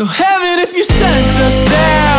So heaven, if you sent us down,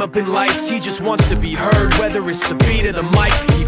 up in lights, he just wants to be heard, whether it's the beat of the mic.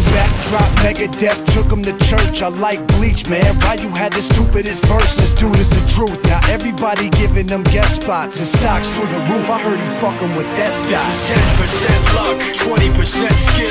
back, dropped Megadeth, took him to church. I like Bleach, man. Why you had the stupidest verse, this dude is the truth. Now everybody giving them guest spots and stocks through the roof. I heard he fucking with that This is 10% luck, 20% skill,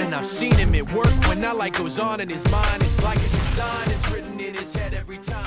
And I've seen him at work when that light goes on in his mind. It's like a design is written in his head every time.